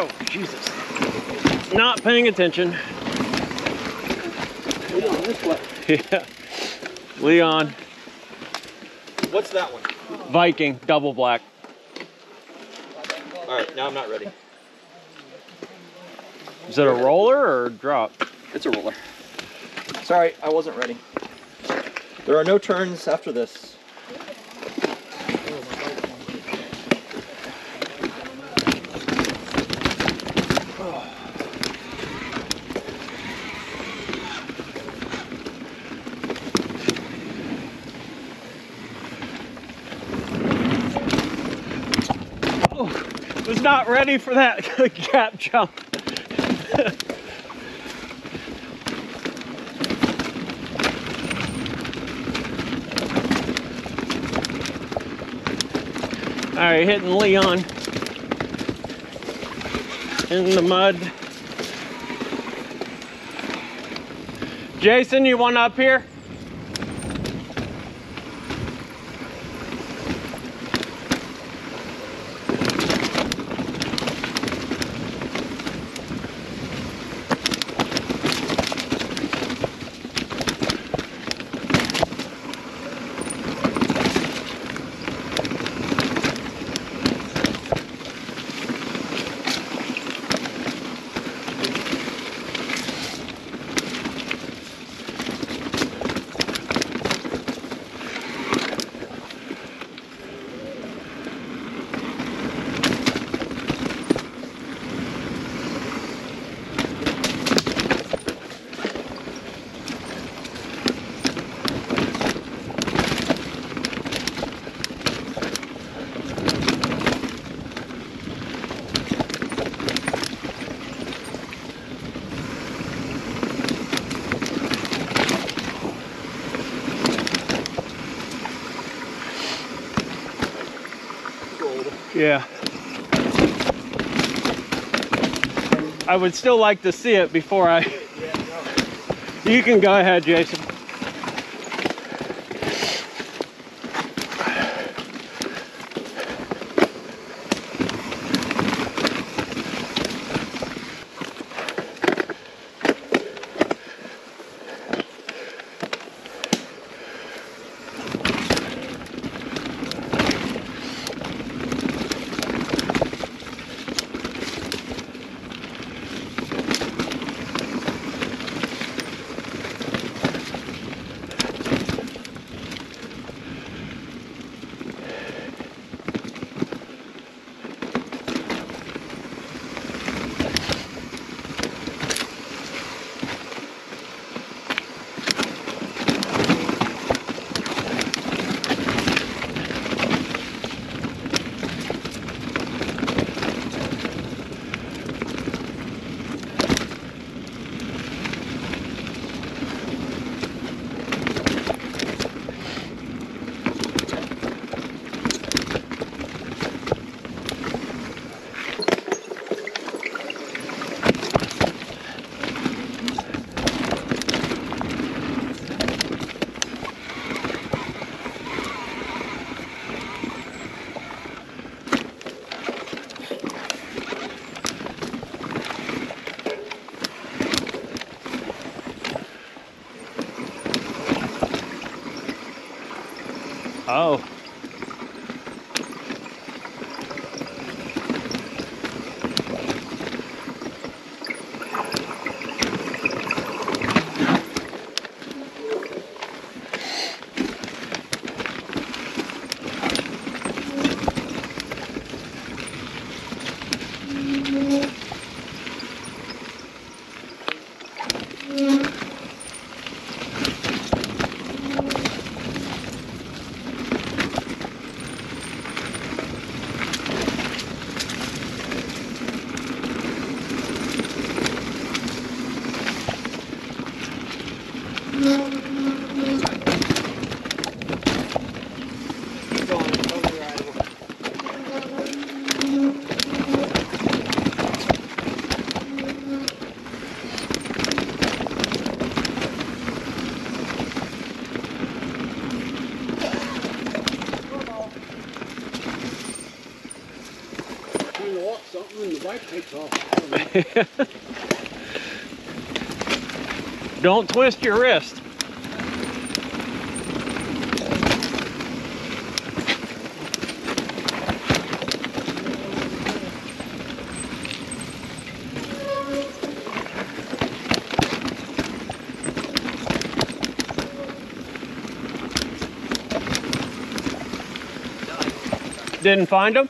Oh, Jesus. Not paying attention. Leon, this way. Yeah. Leon, What's that one? Viking, double black. All right, now I'm not ready. Is it a roller or a drop? It's a roller. Sorry, I wasn't ready. There are no turns after this. Was not ready for that gap jump. All right, hitting Leon in the mud. Jason, you want up here? Yeah. I would still like to see it before I. You can go ahead, Jason. Oh. Something and the bike takes off. Don't. Don't twist your wrist. Didn't find him?